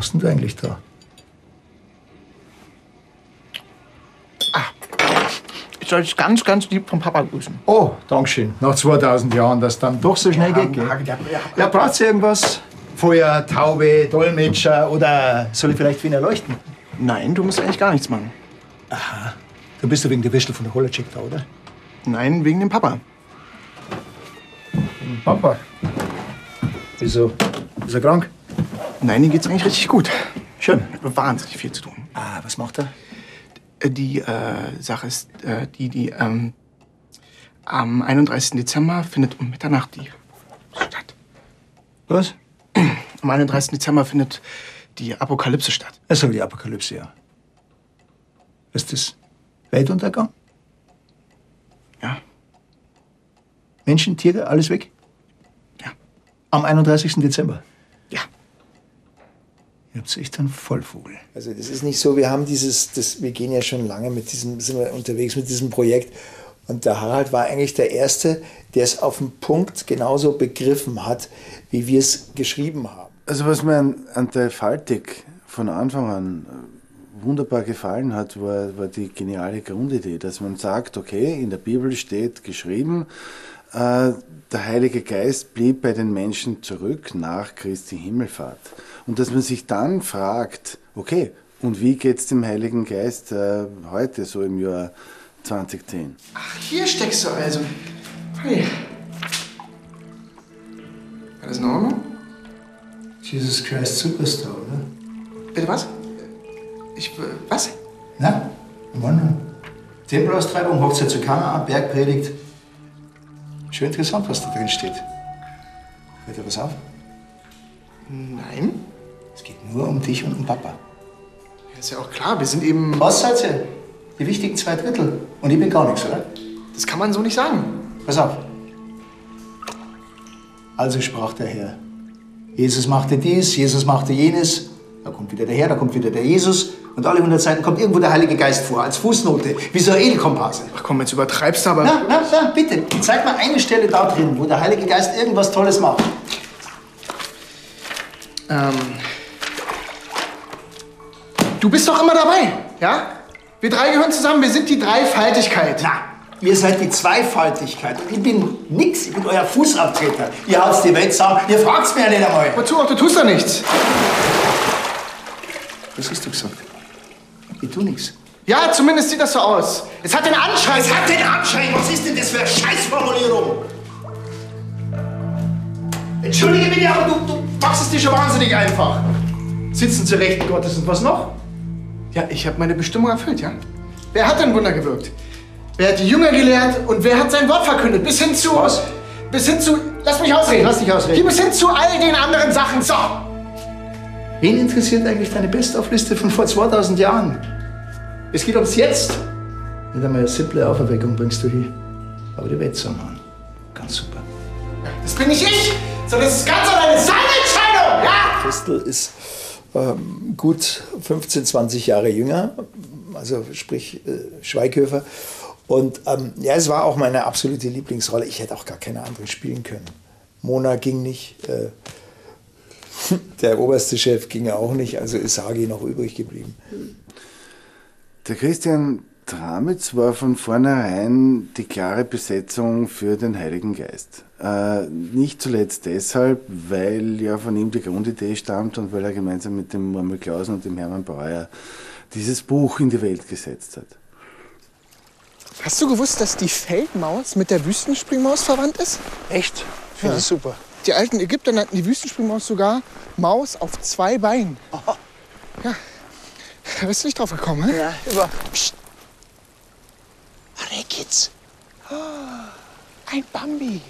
machst denn du eigentlich da? Ich soll dich ganz, ganz lieb vom Papa grüßen. Oh, Dankeschön. Nach 2000 Jahren, dass dann doch so schnell geht. ja, braucht irgendwas? Feuer, Taube, Dolmetscher oder soll ich vielleicht wen erleuchten? Nein, du musst eigentlich gar nichts machen. Du bist ja wegen der Würstel von der Hollercheck da, oder? Nein, wegen dem Papa. Papa. Wieso? Ist er krank? Nein, ihm geht's eigentlich richtig gut. Schön. Wahnsinnig viel zu tun. Ah, was macht er? Die äh, Sache ist, äh, die, die, ähm, am 31. Dezember findet um Mitternacht die statt. Was? Am 31. Dezember findet die Apokalypse statt. Also die Apokalypse, ja. Ist das Weltuntergang? Ja. Menschen, Tiere, alles weg? Ja. Am 31. Dezember? Ihr habt echt einen Vollvogel. Also das ist nicht so, wir haben dieses, das, wir gehen ja schon lange mit diesem, sind wir unterwegs mit diesem Projekt. Und der Harald war eigentlich der Erste, der es auf den Punkt genauso begriffen hat, wie wir es geschrieben haben. Also was mir an, an der Faltig von Anfang an äh, wunderbar gefallen hat, war, war die geniale Grundidee, dass man sagt, okay, in der Bibel steht geschrieben, der Heilige Geist blieb bei den Menschen zurück nach Christi Himmelfahrt. Und dass man sich dann fragt, okay, und wie geht's dem Heiligen Geist äh, heute, so im Jahr 2010? Ach, hier steckst du also. Hey. Alles in Ordnung? Jesus Christ Superstar, oder? Bitte was? Ich, äh, was? Na, Mann. Tempelaustreibung, Hochzeit zu Kana, Bergpredigt. Schön interessant, was da drin steht. Hört dir was auf? Nein. Es geht nur um dich und um Papa. Ja, ist ja auch klar, wir sind eben. Was seid ihr? Die wichtigen zwei Drittel. Und ich bin gar nichts, oder? Das kann man so nicht sagen. Pass auf. Also sprach der Herr. Jesus machte dies, Jesus machte jenes. Da kommt wieder der Herr, da kommt wieder der Jesus. Und alle 100 Seiten kommt irgendwo der Heilige Geist vor, als Fußnote, wie so ein Edelkompass. Ach komm, jetzt übertreibst du aber. Na, na, na, bitte, zeig mal eine Stelle da drin, wo der Heilige Geist irgendwas Tolles macht. Ähm. Du bist doch immer dabei, ja? Wir drei gehören zusammen, wir sind die Dreifaltigkeit. Na, ihr seid die Zweifaltigkeit. Und ich bin nix, ich bin euer Fußabtreter. Ihr haut's die Welt zusammen, ihr fragt's mir ja nicht einmal. Wozu auch, du tust doch nichts. Was hast du gesagt? Ich tu nix. Ja, zumindest sieht das so aus. Es hat den Anschein. Es hat den Anschein, was ist denn das für eine Scheißformulierung? Entschuldige bitte, aber du, du machst es dir schon wahnsinnig einfach. Sitzen zu Rechten Gottes und was noch? Ja, ich habe meine Bestimmung erfüllt, ja? Wer hat denn Wunder gewirkt? Wer hat die Jünger gelehrt und wer hat sein Wort verkündet? Bis hin zu. Was? Bis hin zu. Lass mich ausreden. Lass dich ausreden. Bis hin zu all den anderen Sachen. So! Wen interessiert eigentlich deine Best-of-Liste von vor 2000 Jahren? Es geht ums Jetzt. Nicht einmal eine simple Auferweckung bringst du hier. Aber die Welt Mann. Ganz super. Das bin nicht ich, sondern das ist ganz alleine seine Entscheidung, ja? Christel ist ähm, gut 15, 20 Jahre jünger, also sprich äh, Schweighöfer. Und ähm, ja, es war auch meine absolute Lieblingsrolle. Ich hätte auch gar keine andere spielen können. Mona ging nicht, äh, der oberste Chef ging auch nicht, also ist Hagi noch übrig geblieben. Der Christian Tramitz war von vornherein die klare Besetzung für den Heiligen Geist. Äh, nicht zuletzt deshalb, weil ja von ihm die Grundidee stammt und weil er gemeinsam mit dem Murmel Klausen und dem Hermann Breuer dieses Buch in die Welt gesetzt hat. Hast du gewusst, dass die Feldmaus mit der Wüstenspringmaus verwandt ist? Echt? Finde ich super. Die alten Ägypter nannten die Wüstenspringmaus sogar Maus auf zwei Beinen. Ja. Da bist du nicht drauf gekommen, hä? Ja, über. Psst. Hey, Kids. Ein Bambi.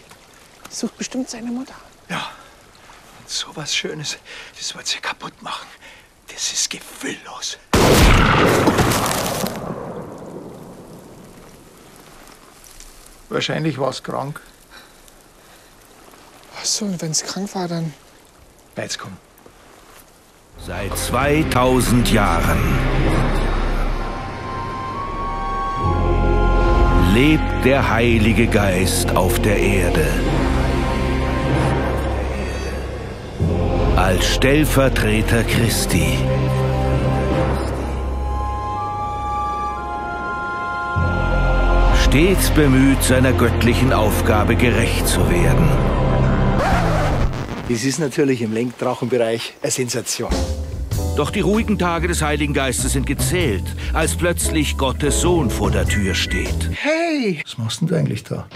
Sucht bestimmt seine Mutter. Ja. So was Schönes, das wollt ihr kaputt machen. Das ist gefühllos. Wahrscheinlich war es krank. Ach so, und wenn es krank war, dann. Jetzt komm. Seit 2000 Jahren lebt der Heilige Geist auf der Erde. als Stellvertreter Christi. Stets bemüht, seiner göttlichen Aufgabe gerecht zu werden. Das ist natürlich im Lenkdrachenbereich eine Sensation. Doch die ruhigen Tage des Heiligen Geistes sind gezählt, als plötzlich Gottes Sohn vor der Tür steht. Hey! Was machst denn du eigentlich da?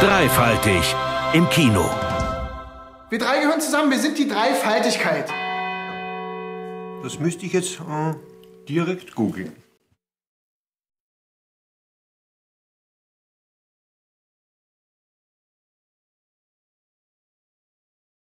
Dreifaltig im Kino. Wir drei gehören zusammen, wir sind die Dreifaltigkeit. Das müsste ich jetzt äh, direkt googeln.